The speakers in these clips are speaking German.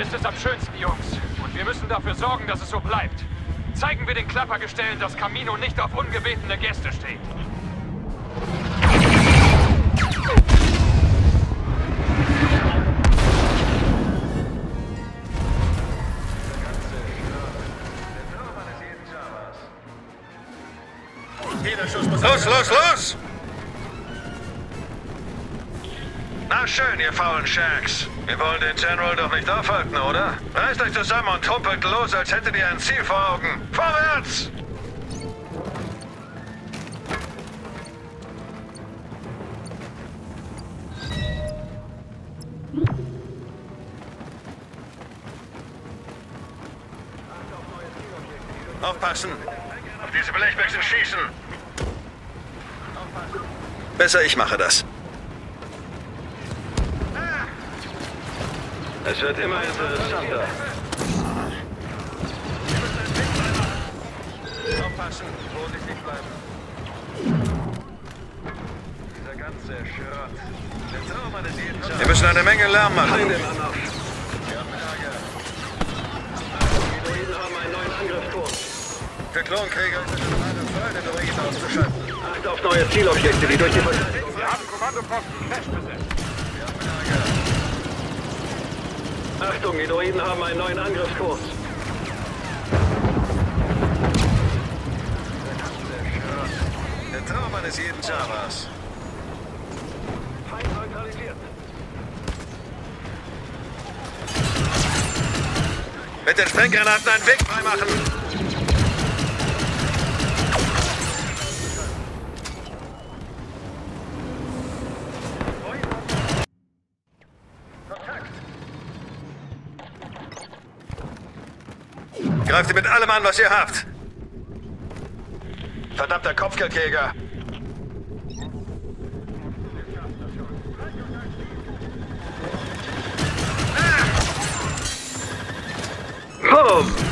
ist es am schönsten, Jungs. Und wir müssen dafür sorgen, dass es so bleibt. Zeigen wir den Klappergestellen, dass Camino nicht auf ungebetene Gäste steht. Los, los, los! Schön, ihr faulen Sharks. Wir wollen den General doch nicht aufhalten, oder? Reißt euch zusammen und trumpelt los, als hättet ihr ein Ziel vor Augen. Vorwärts! Aufpassen! Auf diese Blechbüchsen schießen! Besser ich mache das. Es wird immer interessanter. Aufpassen, vorsichtig bleiben. Dieser ganze Schrott. Der Traum eines jeden Wir müssen eine Menge Lärm machen. Wir haben Ärger. Die haben einen neuen Angriffskurs. Für Klonkrieger ist es eine Freude, Droiden auszuschalten. Acht auf neue Zielobjekte, die durch die... Wir haben Kommandoposten festbesetzt. Achtung, die Droiden haben einen neuen Angriffskurs. Der Traum eines jeden Javas. Feind neutralisiert. Mit den Sprenggranaten einen Weg freimachen. An, was ihr habt. Verdammter Kopfgeldjäger. Boom!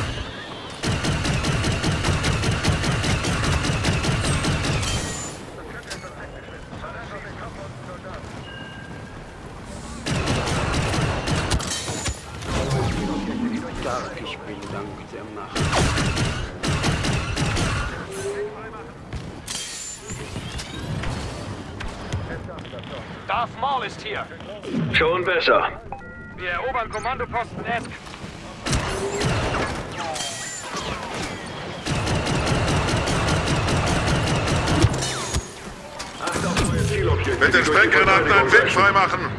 Ich bin dank der Macht. Darth Maul ist hier. Schon besser. Wir erobern Kommandoposten Esk. Mit den Sprenggranaten einen Weg freimachen.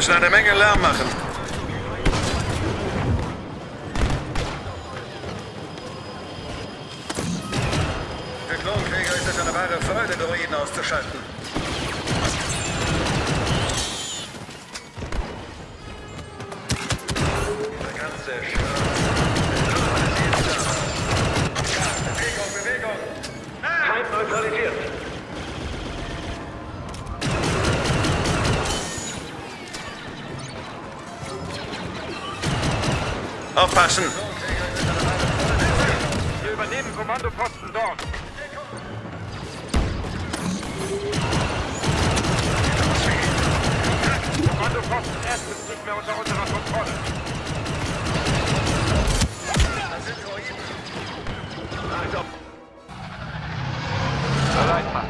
Wir müssen eine Menge Lärm machen. Aufpassen! Wir übernehmen Kommandoposten dort. Kommandoposten S ist nicht mehr unter unserer Kontrolle. Bereit also. machen.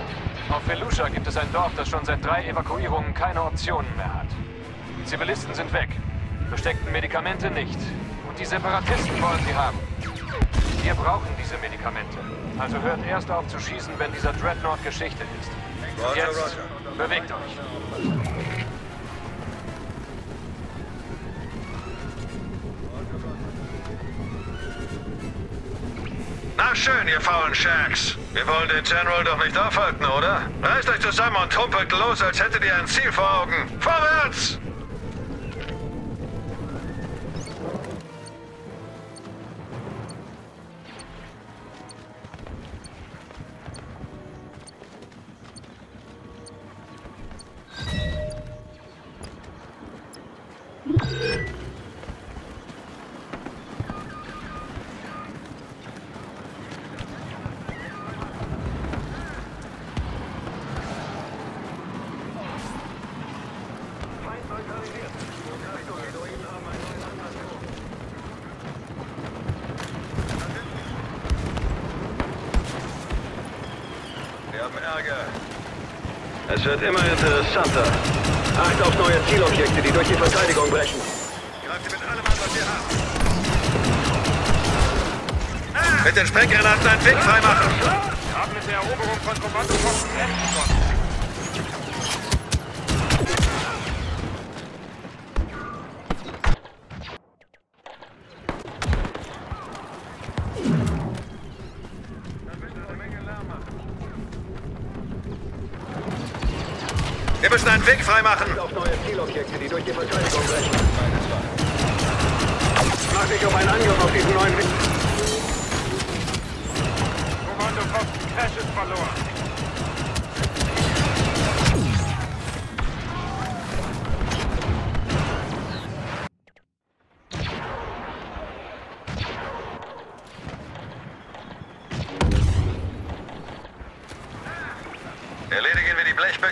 Auf Felusha gibt es ein Dorf, das schon seit drei Evakuierungen keine Optionen mehr hat. Zivilisten sind weg, Versteckten Medikamente nicht. Die Separatisten wollen sie haben. Wir brauchen diese Medikamente. Also hört erst auf zu schießen, wenn dieser Dreadnought Geschichte ist. Und jetzt bewegt euch. Na schön, ihr faulen Sharks. Wir wollen den General doch nicht aufhalten, oder? Reißt euch zusammen und trumpelt los, als hättet ihr ein Ziel vor Augen. Vorwärts! Es wird immer interessanter. Acht auf neue Zielobjekte, die durch die Verteidigung brechen. Greift mit allem an, was ihr habt. Mit den Sprenggranaten einen Weg freimachen. Wir haben mit der Eroberung von Kommandoposten S einen Weg freimachen. Auf neue Zielobjekte, die durch die Verteidigung brechen. Mach dich um einen Angriff auf diesen neuen Weg. Kommandoposten Crash ist verloren.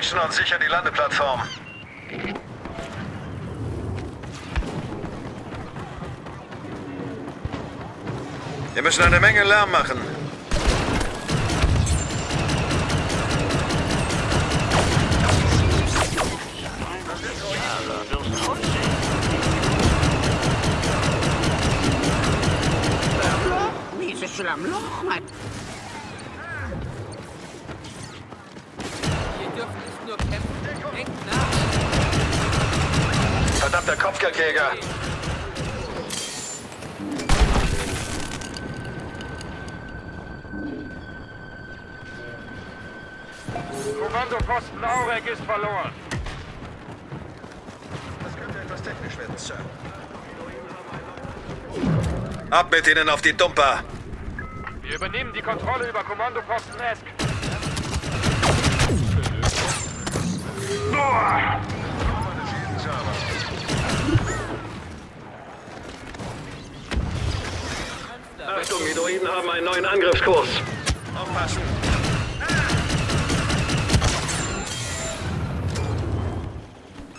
Blechbüchsen und sichern die Landeplattform. Wir müssen eine Menge Lärm machen. Wie ist es schon am Loch, Mann? Verdammter Kopfgeldjäger. Kommandoposten Aurek ist verloren. Das könnte etwas technisch werden, Sir. Ab mit ihnen auf die Dumper. Wir übernehmen die Kontrolle über Kommandoposten Esk. Achtung, die Droiden haben einen neuen Angriffskurs. Aufpassen.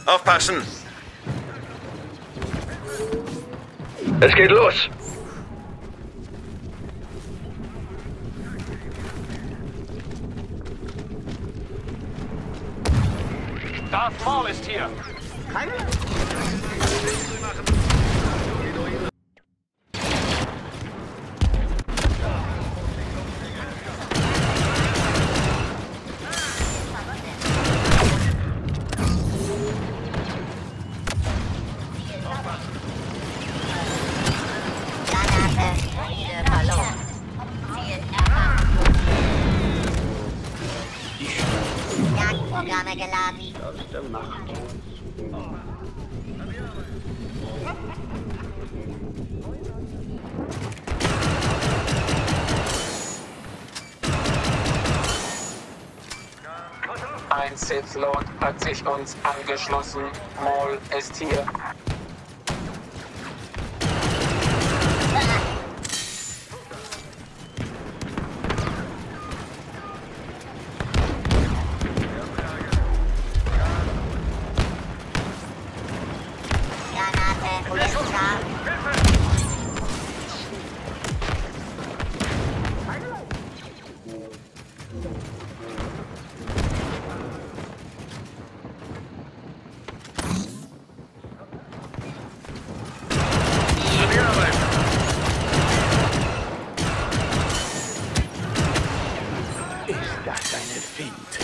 Aufpassen. Es geht los. Darth Maul ist hier. Jagdprogramme geladen. Aus der Macht. Ein Sith Lord hat sich uns angeschlossen. Maul ist hier. Eine Finte.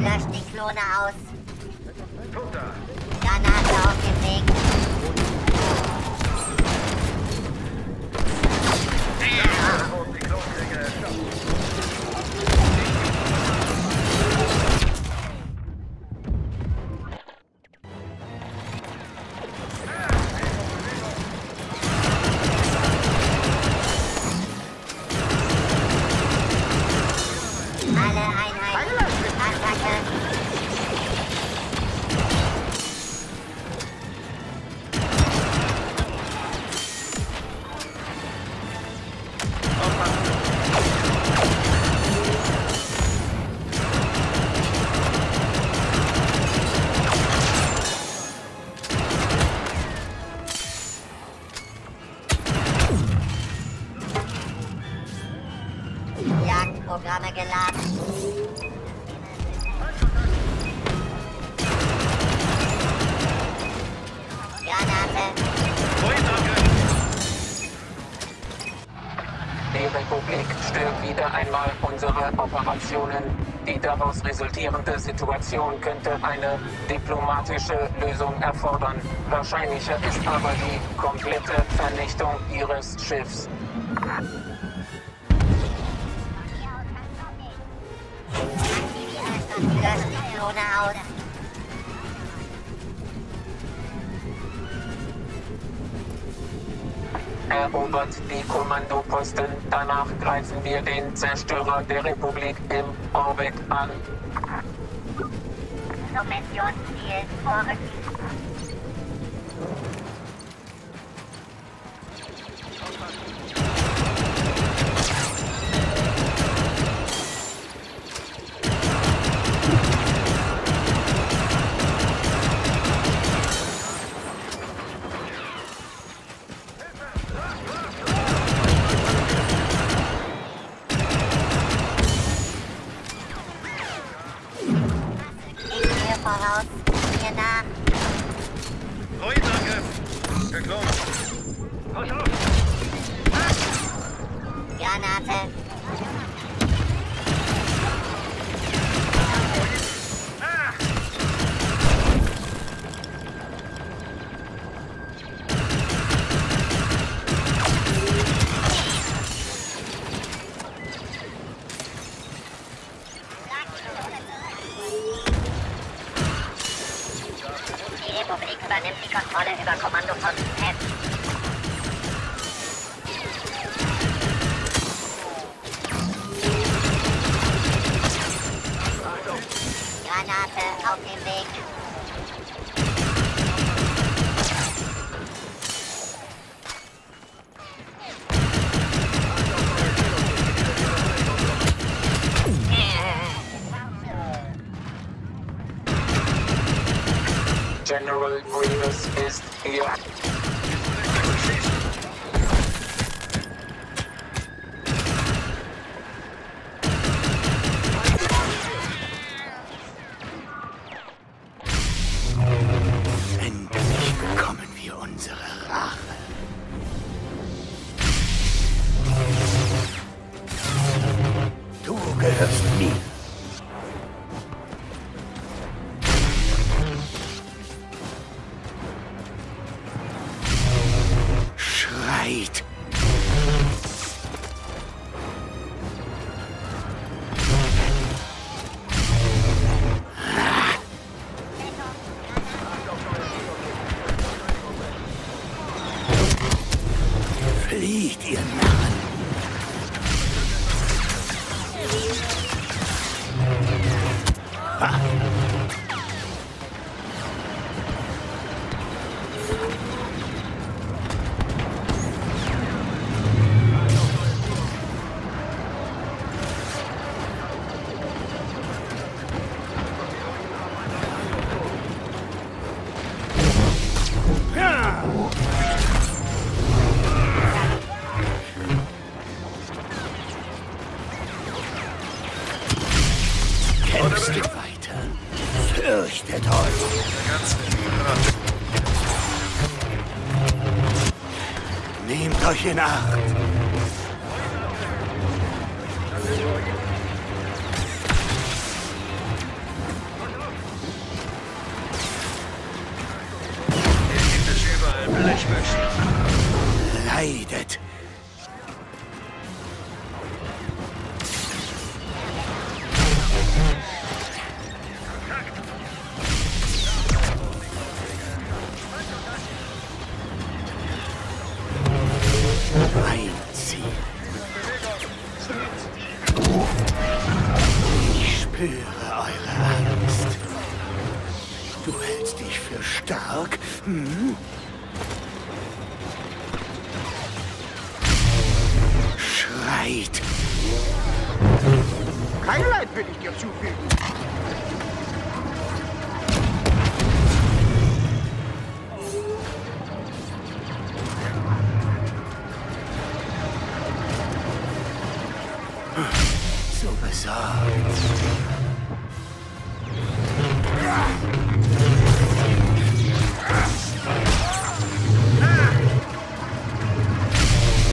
Löscht die Klone aus. Jagdprogramme geladen. Granate. Die Republik stört wieder einmal unsere Operationen. Die daraus resultierende Situation könnte eine diplomatische Lösung erfordern. Wahrscheinlicher ist aber die komplette Vernichtung ihres Schiffs. Aus. Erobert die Kommandoposten. Danach greifen wir den Zerstörer der Republik im Orbit an. Submissionsziel vorrücken. Granate auf dem Weg. General Grievous ist hier. dir Narren! Ha. Nehmt euch in Acht. Hier gibt es überall Blechbüchsen. Leidet. Leid will ich dir zufügen.